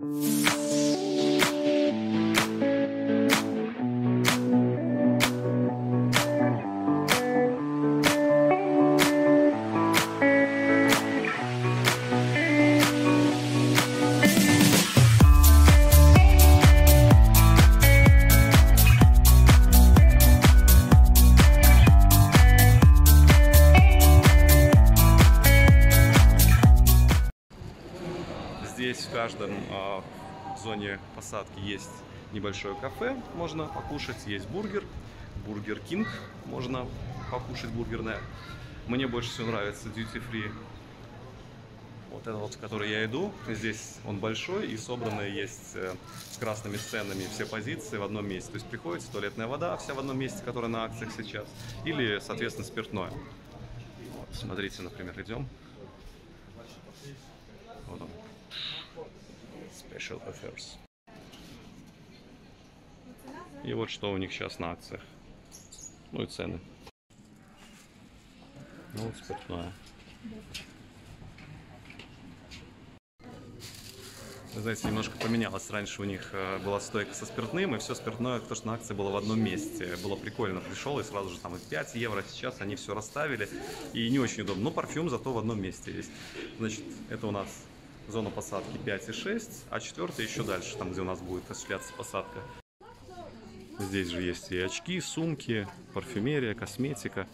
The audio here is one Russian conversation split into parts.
Música Здесь в каждом а, зоне посадки есть небольшое кафе, можно покушать, есть бургер, бургер Кинг, можно покушать бургерное. Мне больше всего нравится duty free. Вот этот вот, в который я иду, здесь он большой и собранные есть э, с красными сценами все позиции в одном месте. То есть приходится туалетная вода вся в одном месте, которая на акциях сейчас, или, соответственно, спиртное. Вот, смотрите, например, идем. Вот он. Special Offers. И вот что у них сейчас на акциях. Ну и цены. Ну вот спиртное. Вы знаете, немножко поменялось. Раньше у них э, была стойка со спиртным, и все спиртное, то, что на акции было в одном месте. Было прикольно. Пришел, и сразу же там и 5 евро. Сейчас они все расставили, и не очень удобно. Но парфюм зато в одном месте есть. Значит, это у нас зона посадки 5 и 6, а четвертая еще дальше, там, где у нас будет осуществляться посадка. Здесь же есть и очки, сумки, парфюмерия, косметика.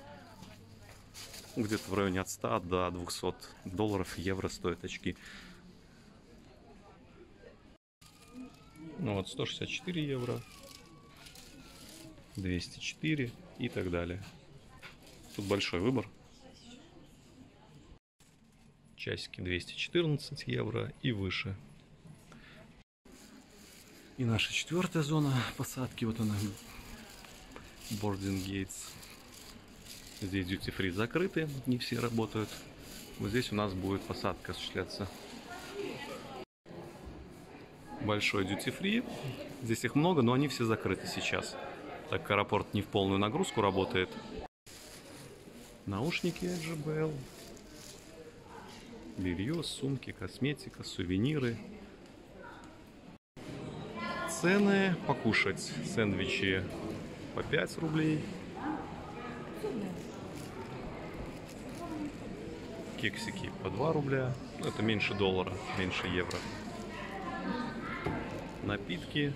Где-то в районе от 100 до 200 долларов, евро стоят очки. Ну вот 164 евро, 204 и так далее. Тут большой выбор. Часики 214 евро и выше. И наша четвертая зона посадки, вот она, Boarding Gates. Здесь duty free закрыты, не все работают. Вот здесь у нас будет посадка осуществляться. Большой duty free. Здесь их много, но они все закрыты сейчас. Так как аэропорт не в полную нагрузку работает. Наушники JBL. Белье, сумки, косметика, сувениры. Цены покушать. Сэндвичи по 5 рублей. Кексики по 2 рубля. Ну, это меньше доллара, меньше евро. Напитки.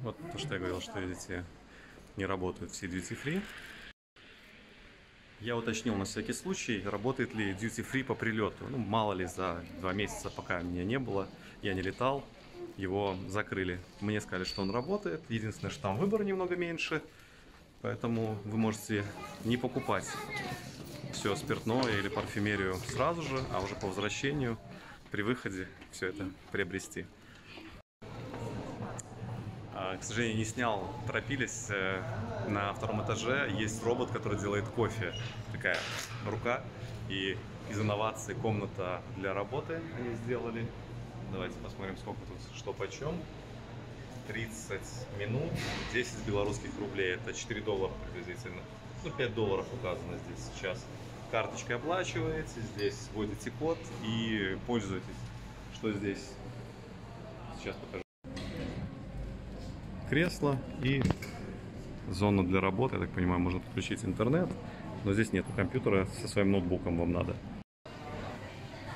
Вот то, что я говорил, что, видите, не работают все duty free. Я уточнил на всякий случай, работает ли duty free по прилету. Ну, мало ли, за два месяца, пока меня не было, я не летал, его закрыли. Мне сказали, что он работает. Единственное, что там выбор немного меньше. Поэтому вы можете не покупать все спиртное или парфюмерию сразу же, а уже по возвращению при выходе все это приобрести. А, к сожалению, не снял, торопились. Э, на втором этаже есть робот, который делает кофе. Такая рука. И из инноваций комната для работы они сделали. Давайте посмотрим, сколько тут, что почем. 30 минут, 10 белорусских рублей. Это 4 доллара приблизительно. Ну, 5 долларов указано здесь сейчас. Карточкой оплачиваете, здесь вводите код и пользуетесь. Что здесь? Сейчас покажу кресло и зона для работы. Я так понимаю, можно подключить интернет. Но здесь нету компьютера, со своим ноутбуком вам надо.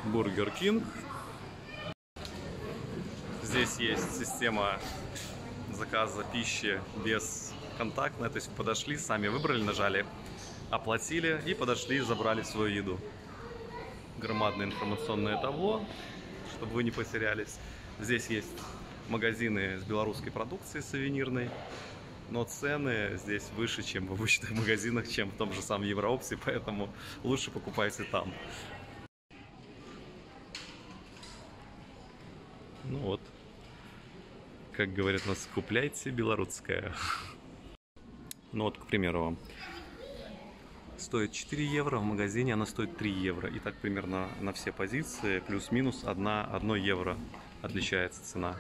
Burger King. Здесь есть система заказа пищи без контактная. То есть подошли, сами выбрали, нажали, оплатили и подошли, забрали свою еду. Громадное информационное табло, чтобы вы не потерялись. Здесь есть магазины с белорусской продукцией сувенирной, но цены здесь выше, чем в обычных магазинах, чем в том же самом Евроопсе, поэтому лучше покупайте там. Ну вот, как говорят нас, купляйте белорусское. Ну вот, к примеру, стоит 4 евро, в магазине она стоит 3 евро. И так примерно на все позиции, плюс-минус 1, 1 евро отличается цена.